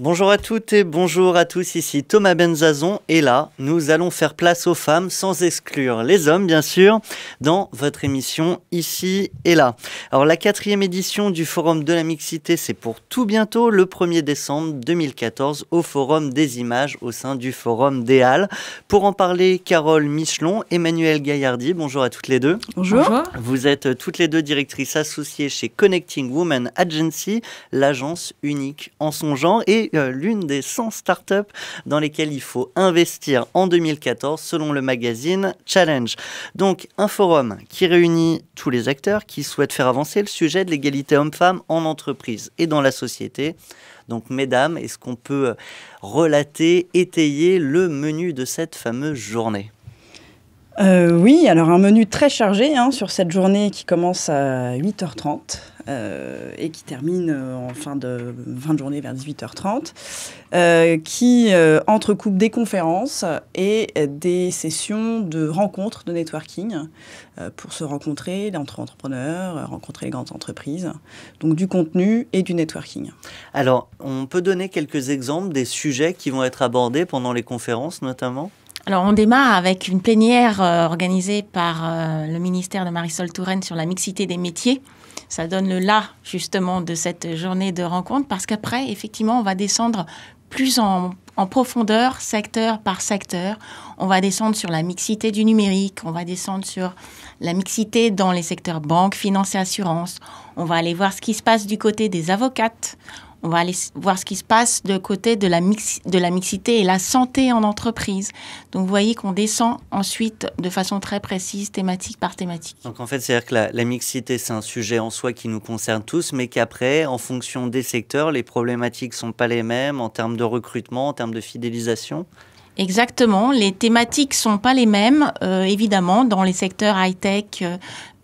Bonjour à toutes et bonjour à tous, ici Thomas Benzazon et là, nous allons faire place aux femmes sans exclure les hommes bien sûr dans votre émission Ici et là. Alors la quatrième édition du Forum de la mixité c'est pour tout bientôt le 1er décembre 2014 au Forum des images au sein du Forum des Halles. Pour en parler, Carole Michelon, Emmanuel Gaillardi, bonjour à toutes les deux. Bonjour. Vous êtes toutes les deux directrices associées chez Connecting Women Agency, l'agence unique en son genre et euh, l'une des 100 startups dans lesquelles il faut investir en 2014 selon le magazine Challenge. Donc un forum qui réunit tous les acteurs qui souhaitent faire avancer le sujet de l'égalité homme-femme en entreprise et dans la société. Donc mesdames, est-ce qu'on peut euh, relater, étayer le menu de cette fameuse journée? Euh, oui, alors un menu très chargé hein, sur cette journée qui commence à 8h30 euh, et qui termine euh, en fin de, fin journée vers 18h30, euh, qui entrecoupe des conférences et des sessions de rencontres, de networking, pour se rencontrer entre entrepreneurs, rencontrer les grandes entreprises. Donc du contenu et du networking. Alors, on peut donner quelques exemples des sujets qui vont être abordés pendant les conférences notamment? Alors, on démarre avec une plénière euh, organisée par euh, le ministère de Marisol Touraine sur la mixité des métiers. Ça donne le là, justement, de cette journée de rencontre, parce qu'après, effectivement, on va descendre plus en, en, profondeur, secteur par secteur. On va descendre sur la mixité du numérique, on va descendre sur la mixité dans les secteurs banque, finance et assurance. On va aller voir ce qui se passe du côté des avocates. On va aller voir ce qui se passe de côté de la, mixité et la santé en entreprise. Donc, vous voyez qu'on descend ensuite de façon très précise, thématique par thématique. Donc, en fait, c'est-à-dire que la, la mixité, c'est un sujet en soi qui nous concerne tous, mais qu'après, en fonction des secteurs, les problématiques ne sont pas les mêmes en termes de recrutement, en termes de fidélisation Exactement, les thématiques sont pas les mêmes. Euh, évidemment, dans les secteurs high-tech euh,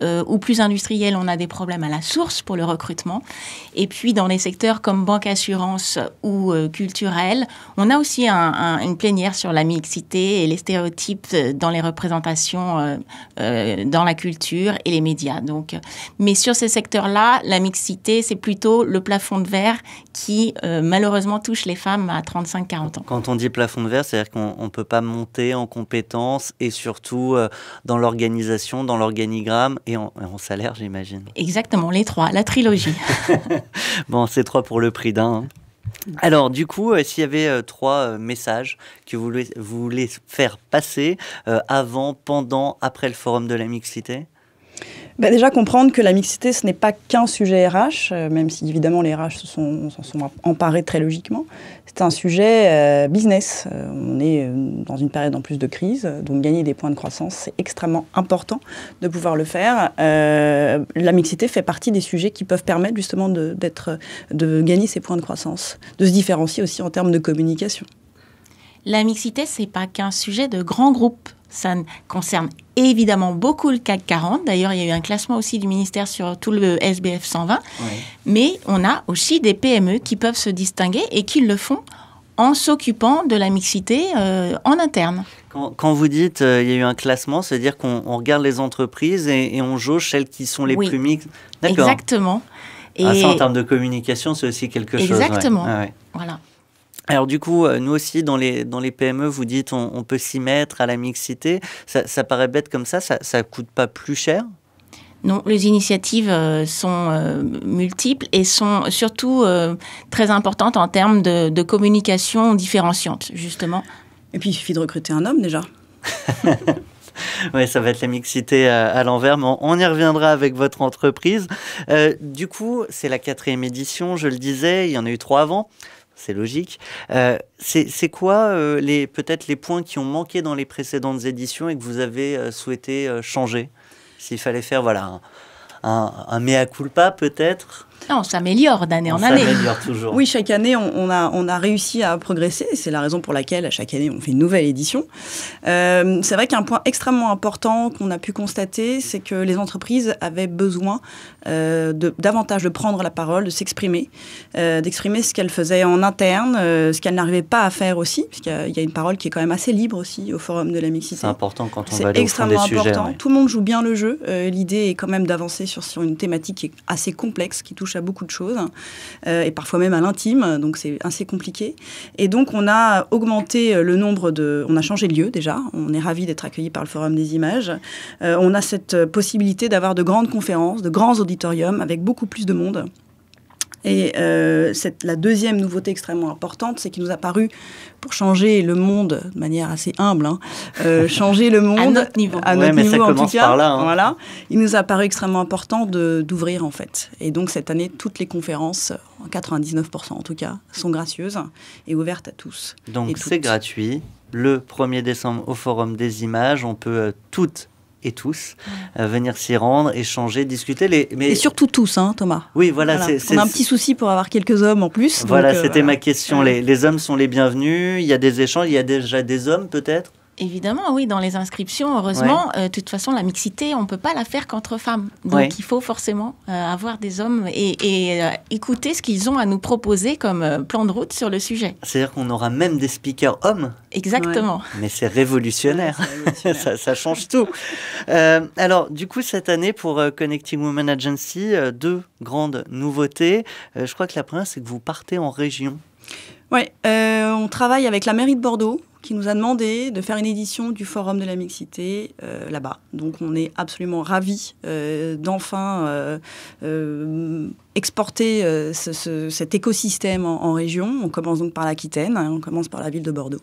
euh, ou plus industriels, on a des problèmes à la source pour le recrutement. Et puis, dans les secteurs comme banque, assurance ou culturel, on a aussi une plénière sur la mixité et les stéréotypes dans les représentations dans la culture et les médias. Donc, mais sur ces secteurs-là, la mixité, c'est plutôt le plafond de verre qui malheureusement touche les femmes à 35-40 ans. Quand on dit plafond de verre, c'est-à-dire qu'on on ne peut pas monter en compétences et surtout euh, dans l'organisation, dans l'organigramme et en, salaire, j'imagine. Exactement, les trois, la trilogie. bon, c'est trois pour le prix d'un. Hein. Alors, du coup, euh, s'il y avait euh, trois messages que vous voulez, faire passer avant, pendant, après le forum de la mixité? Bah, déjà comprendre que la mixité, ce n'est pas qu'un sujet RH, même si évidemment les RH s'en sont, emparés très logiquement. C'est un sujet euh, business. Euh, on est euh, dans une période en plus de crise, donc gagner des points de croissance, c'est extrêmement important de pouvoir le faire. la mixité fait partie des sujets qui peuvent permettre justement de, de gagner ces points de croissance, de se différencier aussi en termes de communication. La mixité, c'est pas qu'un sujet de grands groupes. Ça concerne évidemment beaucoup le CAC 40. D'ailleurs, il y a eu un classement aussi du ministère sur tout le SBF 120. Mais on a aussi des PME qui peuvent se distinguer et qui le font en s'occupant de la mixité euh, en interne. Quand, vous dites euh, il y a eu un classement, c'est-à-dire qu'on regarde les entreprises et, on jauge celles qui sont les plus mixtes. Exactement. Et ah, ça, en termes de communication, c'est aussi quelque chose. Exactement. Ah voilà. Alors du coup, euh, nous aussi, dans les, dans les PME, vous dites on, peut s'y mettre à la mixité. Ça, paraît bête comme ça, ça ne coûte pas plus cher? Non, les initiatives euh, sont euh, multiples et sont surtout très importantes en termes de, communication différenciante, justement. Et puis, il suffit de recruter un homme déjà. oui, ça va être la mixité à, l'envers, mais on, y reviendra avec votre entreprise. du coup, c'est la quatrième édition, je le disais, il y en a eu trois avant c'est logique. Euh, c'est quoi euh, les peut-être les points qui ont manqué dans les précédentes éditions et que vous avez euh, souhaité changer? S'il fallait faire voilà un mea culpa peut-être? On s'améliore d'année en année. toujours. Oui, chaque année, on, a, on a réussi à progresser. C'est la raison pour laquelle, à chaque année, on fait une nouvelle édition. Euh, c'est vrai qu'un point extrêmement important qu'on a pu constater, c'est que les entreprises avaient besoin euh, de, davantage de prendre la parole, de s'exprimer, euh, d'exprimer ce qu'elles faisaient en interne, ce qu'elles n'arrivaient pas à faire aussi, parce qu'il y, a une parole qui est quand même assez libre aussi au Forum de la mixité. C'est important quand on va aller au fond des important. Sujets, Tout le monde joue bien le jeu. L'idée est quand même d'avancer sur, sur une thématique qui est assez complexe, qui touche à beaucoup de choses, euh, et parfois même à l'intime, donc c'est assez compliqué. Et donc on a augmenté le nombre de... On a changé de lieu déjà, on est ravis d'être accueillis par le Forum des images. Euh, on a cette possibilité d'avoir de grandes conférences, de grands auditoriums avec beaucoup plus de monde. Et euh, la deuxième nouveauté extrêmement importante, c'est qu'il nous a paru, pour changer le monde de manière assez humble, hein, euh, changer le monde à notre niveau, à notre niveau en tout cas, par là, hein. voilà, il nous a paru extrêmement important d'ouvrir en fait. Et donc cette année, toutes les conférences, 99% en tout cas, sont gracieuses et ouvertes à tous. Donc c'est gratuit. Le 1er décembre au Forum des images, on peut euh, toutes et tous euh, venir s'y rendre, échanger, discuter. Les, mais... Et surtout tous, hein, Thomas. Oui, voilà. On a un petit souci pour avoir quelques hommes en plus. Voilà, euh, c'était ma question. Les, les, hommes sont les bienvenus. Il y a des échanges. Il y a déjà des hommes peut-être? Évidemment, oui, dans les inscriptions, heureusement, euh, de toute façon, la mixité, on ne peut pas la faire qu'entre femmes. Donc, il faut forcément euh, avoir des hommes et, euh, écouter ce qu'ils ont à nous proposer comme plan de route sur le sujet. C'est-à-dire qu'on aura même des speakers hommes Exactement. Mais c'est révolutionnaire. ça, change tout. alors, du coup, cette année, pour Connecting Women Agency, deux grandes nouveautés. je crois que la première, c'est que vous partez en région. Oui, on travaille avec la mairie de Bordeaux qui nous a demandé de faire une édition du Forum de la mixité euh, là-bas. Donc on est absolument ravis euh, d'enfin euh, exporter cet écosystème en, région. On commence donc par l'Aquitaine, hein, on commence par la ville de Bordeaux.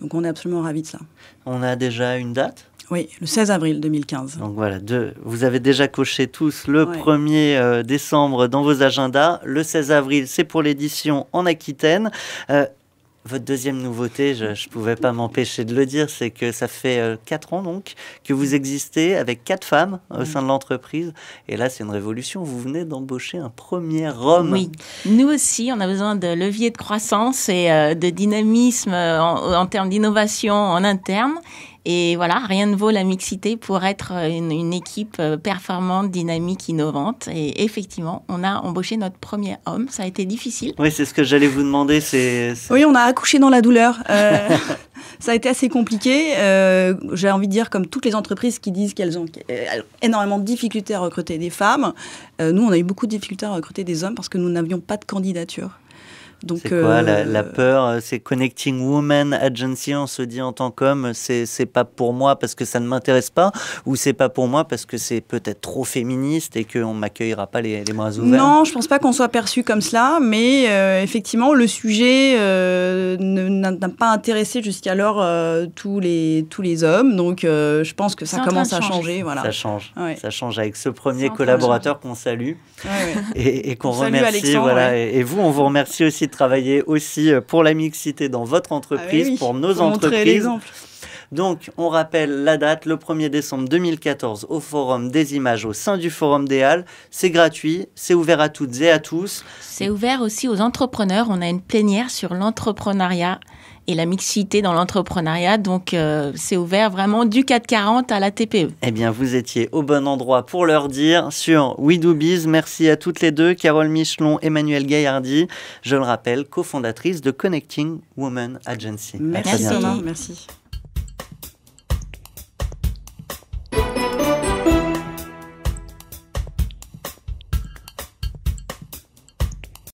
Donc on est absolument ravis de ça. On a déjà une date? Oui, le 16 avril 2015. Donc voilà, vous avez déjà coché tous le 1er décembre dans vos agendas. Le 16 avril, c'est pour l'édition en Aquitaine. Votre deuxième nouveauté, je ne pouvais pas m'empêcher de le dire, c'est que ça fait euh, quatre ans donc que vous existez avec quatre femmes au sein de l'entreprise. Et là, c'est une révolution. Vous venez d'embaucher un premier homme. Oui, nous aussi, on a besoin de levier de croissance et euh, de dynamisme euh, en termes d'innovation en interne. Et voilà, rien ne vaut la mixité pour être une, équipe euh, performante, dynamique, innovante. Et effectivement, on a embauché notre premier homme. Ça a été difficile. Oui, c'est ce que j'allais vous demander. C'est, Oui, on a accouché dans la douleur. Euh, ça a été assez compliqué. Euh, j'ai envie de dire, comme toutes les entreprises qui disent qu'elles ont énormément de difficultés à recruter des femmes, nous, on a eu beaucoup de difficultés à recruter des hommes parce que nous n'avions pas de candidature c'est quoi la, euh, peur euh, C'est Connecting Women Agency, on se dit en tant qu'homme, c'est, c'est pas pour moi parce que ça ne m'intéresse pas, ou c'est pas pour moi parce que c'est peut-être trop féministe et qu'on ne m'accueillera pas les, les bras ouverts? Non, je pense pas qu'on soit perçu comme cela, mais euh, effectivement, le sujet n'a, pas intéressé jusqu'alors tous, les, tous les hommes, donc je pense que ça commence à changer. Voilà. Ça change, ça change avec ce premier collaborateur qu'on salue et, qu'on remercie. voilà. Et, et vous, on vous remercie aussi travailler aussi euh, pour la mixité dans votre ah entreprise, pour nos entreprises. Donc, on rappelle la date, le 1er décembre 2014, au Forum des images, au sein du Forum des Halles. C'est gratuit, c'est ouvert à toutes et à tous. C'est ouvert aussi aux entrepreneurs. On a une plénière sur l'entrepreneuriat et la mixité dans l'entrepreneuriat. Donc, euh, c'est ouvert vraiment du 440 à la TPE. Eh bien, vous étiez au bon endroit pour leur dire sur We Do Biz. Merci à toutes les deux, Carole Michelon, Emmanuel Gaillardi. Je le rappelle, cofondatrice de Connecting Women Agency. Merci. Merci.